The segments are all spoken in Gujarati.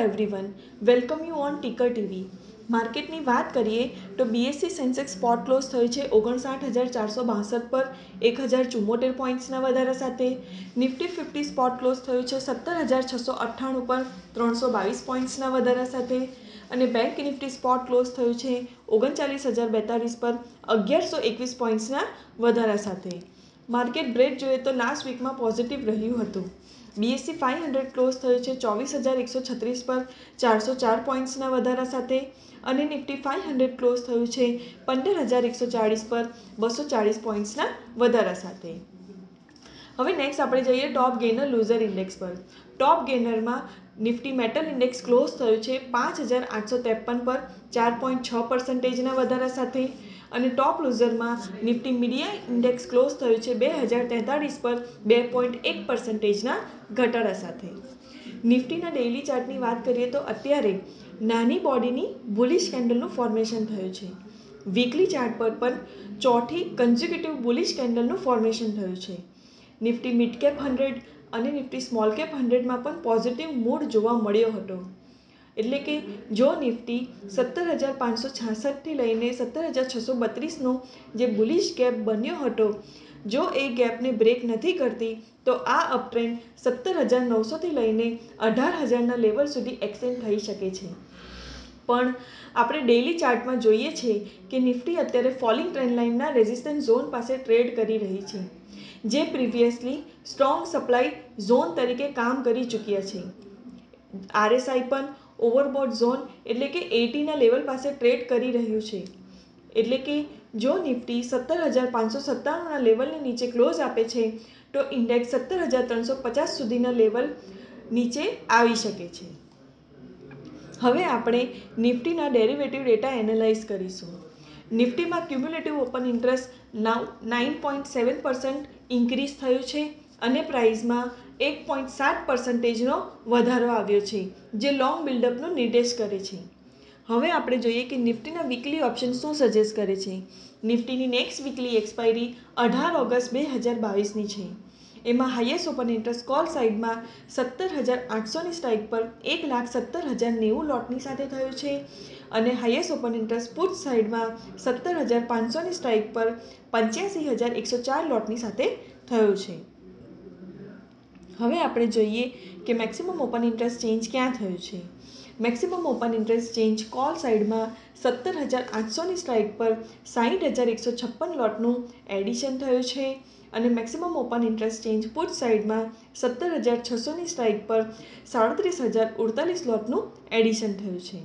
Everyone welcome you on Ticker TV માર્કેટની વાત કરીએ તો બીએસસી સેન્સેક્સ સ્પોટ ક્લોઝ થયું છે ઓગણસાઠ હજાર ચારસો બાસઠ પર, એક હજાર ચુમ્મોતેર પોઈન્ટ્સના વધારા સાથે. નિફ્ટી ફિફ્ટી સ્પોટ ક્લોઝ થયું છે સત્તર હજાર છસો અઠ્ઠાણું પર, ત્રણસો બાવીસ પોઈન્ટ્સના વધારા સાથે. અને બેંક નિફ્ટી સ્પોટ ક્લોઝ થયું છે ઓગણચાલીસ હજાર બેતાલીસ પર, અગિયારસો એકવીસ પોઈન્ટ્સના વધારા સાથે. માર્કેટ બ્રેક જોઈએ તો લાસ્ટ વીકમાં પોઝિટિવ રહ્યું હતું. બીએસસી ફાઇવ હંડ્રેડ ક્લોઝ થયું છે ચોવીસ હજાર એકસો છત્રીસ પર ચારસો ચાર પોઈન્ટ્સના વધારા સાથે અને નિફ્ટી ફાઇવ હંડ્રેડ ક્લોઝ થયું છે પંદર હજાર એકસો ચાળીસ પર બસો ચાળીસ પોઈન્ટ્સના વધારા સાથે. હવે નેક્સ્ટ આપણે જઈએ ટોપ ગેનર લૂઝર ઇન્ડેક્સ પર. ટોપ ગેનરમાં નિફ્ટી મેટલ ઇન્ડેક્સ ક્લોઝ થયું છે પાંચ હજાર આઠસો ત્રેપન પર ચાર પોઈન્ટ છ પર્સન્ટેજના વધારા સાથે. અને ટોપ લૂઝરમાં નિફ્ટી મીડિયા ઇન્ડેક્સ ક્લોઝ થયું છે બે હજાર તેતાળીસ પર બે પોઈન્ટ એક પર્સન્ટેજના ઘટાડા સાથે. નિફ્ટીના ડેઇલી ચાર્ટની વાત કરીએ તો અત્યારે નાની બોડીની બુલિશ કેન્ડલનું ફોર્મેશન થયું છે. વીકલી ચાર્ટ પર પણ ચોથી કન્ઝિક્યુટિવ બુલિશ કેન્ડલનું ફોર્મેશન થયું છે. નિફ્ટી મિડ કેપ હંડ્રેડ અને નિફ્ટી સ્મોલ કેપ હંડ્રેડમાં પણ પોઝિટિવ મૂડ જોવા મળ્યો હતો. એટલે કે જો નિફ્ટી સત્તર હજાર પાંચસો છાસઠથી લઈને સત્તર હજાર છસો બત્રીસનો જે બુલિશ ગેપ બન્યો હતો, જો એ ગેપને બ્રેક નથી કરતી, તો આ અપટ્રેન્ડ સત્તર હજાર નવસોથી લઈને અઢાર હજારના લેવલ સુધી એક્સટેન્ડ થઈ શકે છે. પણ આપણે ડેઇલી ચાર્ટમાં જોઈએ છે કે નિફ્ટી અત્યારે ફોલિંગ ટ્રેન્ડ લાઇનના રેઝિસ્ટન્સ ઝોન પાસે ટ્રેડ કરી રહી છે, જે પ્રિવિયસલી સ્ટ્રોંગ સપ્લાય ઝોન તરીકે કામ કરી ચૂક્યા છે. આરએસઆઈ પણ ઓવરબોટ ઝોન એટલે કે એટીના લેવલ પાસે ટ્રેડ કરી રહ્યું છે. એટલે કે જો નિફ્ટી સત્તર હજાર પાંચસો સત્તાણુંના લેવલની નીચે ક્લોઝ આપે છે, તો ઇન્ડેક્સ સત્તર હજાર ત્રણસો પચાસ સુધીના લેવલ નીચે આવી શકે છે. હવે આપણે નિફ્ટીના ડેરિવેટિવ ડેટા એનાલાઇઝ કરીશું. નિફ્ટીમાં cumulative open interest now nine point seven percent increase થયું છે. અને પ્રાઇઝમાં એક પોઈન્ટ સાત પર્સન્ટેજનો વધારો આવ્યો છે, જે લોંગ બિલ્ડઅપનો નિર્દેશ કરે છે. હવે આપણે જોઈએ કે નિફ્ટીના વીકલી ઓપ્શન શું સજેસ્ટ કરે છે. નિફ્ટીની નેક્સ્ટ વીકલી એક્સપાયરી અઢાર ઓગસ્ટ બે હજાર બાવીસની છે. એમાં હાઈએસ્ટ ઓપન ઇન્ટરેસ્ટ કોલ સાઇડમાં સત્તર હજાર આઠસોની સ્ટ્રાઇક પર એક લાખ સત્તર હજાર નેવું લોટની સાથે થયું છે અને હાઈએસ્ટ ઓપન ઇન્ટરેસ્ટ પુટ સાઇડમાં સત્તર હજાર પાંચસોની સ્ટ્રાઇક પર પંચ્યાસી હજાર એકસો ચાર લોટની સાથે થયું છે. હવે આપણે જોઈએ કે મેક્સિમમ ઓપન ઇન્ટરેસ્ટ ચેન્જ ક્યાં થયું છે. Maximum open interest change call સાઇડમાં સત્તર હજાર આઠસોની સ્ટ્રાઇક પર સાહીઠ હજાર એકસો છપ્પન લોટનું એડિશન થયું છે અને maximum open interest change put સાઇડમાં સત્તર હજાર છસોની સ્ટ્રાઇક પર સાડત્રીસ હજાર ઉડતાલીસ લોટનું એડિશન થયું છે.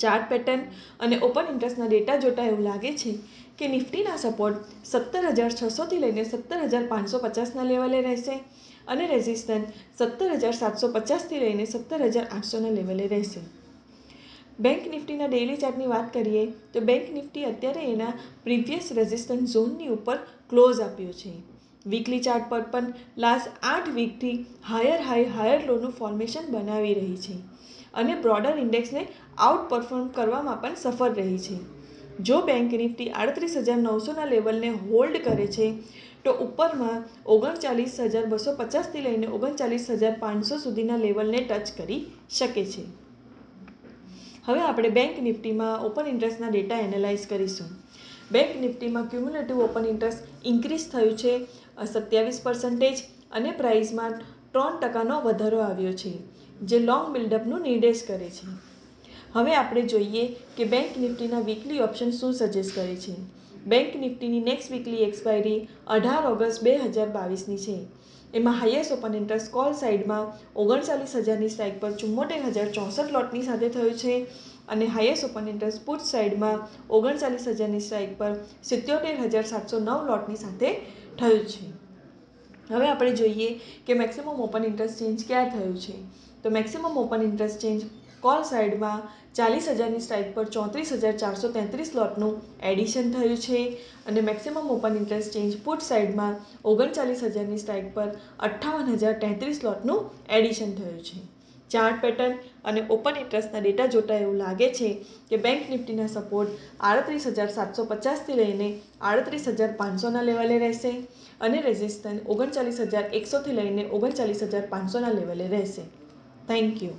ચાર્ટ પેટર્ન અને ઓપન ઇન્ટરેસ્ટના ડેટા જોતાં એવું લાગે છે કે નિફ્ટીના સપોર્ટ સત્તર હજાર છસોથી લઈને સત્તર હજાર પાંચસો પચાસના લેવલે રહેશે અને રેઝિસ્ટન્સ સત્તર હજાર સાતસો પચાસથી લઈને સત્તર હજાર આઠસોના લેવલે રહેશે. બેંક નિફ્ટીના ડેઇલી ચાર્ટની વાત કરીએ તો બેંક નિફ્ટી અત્યારે એના પ્રીવિયસ રેઝિસ્ટન્સ ઝોનની ઉપર ક્લોઝ આપ્યો છે. વીકલી ચાર્ટ પર પણ લાસ્ટ આઠ વીકથી હાયર હાઈ હાયર લોનું ફોર્મેશન બનાવી રહી છે. અને બ્રોડર ઇન્ડેક્સને આઉટ પરફોર્મ કરવામાં પણ સફળ રહી છે. જો બેંક નિફ્ટી આડત્રીસ હજાર નવસોના લેવલને હોલ્ડ કરે છે, તો ઉપરમાં ઓગણચાલીસ હજાર બસો પચાસથી લઈને ઓગણચાલીસ હજાર પાંચસો સુધીના લેવલને ટચ કરી શકે છે. હવે આપણે બેંક નિફ્ટીમાં ઓપન ઇન્ટરેસ્ટના ડેટા એનાલાઇઝ કરીશું. બેંક નિફ્ટીમાં ક્યુમ્યુલેટિવ ઓપન ઇન્ટરેસ્ટ ઇન્ક્રીઝ થયું છે સત્યાવીસ પર્સન્ટેજ અને પ્રાઇઝમાં ત્રણ ટકાનો વધારો આવ્યો છે, જે લોંગ બિલ્ડઅપનું નિર્દેશ કરે છે. હવે આપણે જોઈએ કે બેંક નિફ્ટીના વીકલી ઓપ્શન શું સજેસ્ટ કરે છે. બેંક નિફ્ટીની નેક્સ્ટ વીકલી એક્સપાયરી અઢાર ઓગસ્ટ બે હજાર બાવીસની છે. એમાં હાઈએસ્ટ ઓપન ઇન્ટરેસ્ટ કોલ સાઇડમાં ઓગણચાલીસ હજારની સ્ટ્રાઇક પર ચુમ્મોતેર હજાર ચોસઠ લોટની સાથે થયું છે. અને હાઈએસ્ટ ઓપન ઇન્ટરેસ્ટ પુટ સાઇડમાં ઓગણચાલીસ હજારની સ્ટ્રાઇક પર સિત્યોતેર હજાર સાતસો નવ લોટની સાથે થયું છે. હવે આપણે જોઈએ કે મેક્સિમમ ઓપન ઇન્ટરેસ્ટ ચેન્જ ક્યાં થયું છે? તો maximum open interest change call સાઇડમાં ચાલીસ હજારની સ્ટ્રાઇક પર ચોત્રીસ હજાર ચારસો તેત્રીસ લોટનું એડિશન થયું છે અને maximum open interest change put સાઇડમાં ઓગણચાલીસ હજારની સ્ટ્રાઇક પર અઠ્ઠાવન હજાર તેત્રીસ લોટનું એડિશન થયું છે. ચાર્ટ પેટર્ન અને ઓપન ઇન્ટરેસ્ટના ડેટા જોતા એવું લાગે છે કે બેંક નિફ્ટીના સપોર્ટ આડત્રીસ હજાર સાતસો પચાસથી લઈને આડત્રીસ હજાર પાંચસોના લેવલે રહેશે અને રેઝિસ્ટન્સ ઓગણચાલીસ હજાર એકસોથી લઈને ઓગણચાલીસ હજાર પાંચસોના લેવલે રહેશે. Thank you.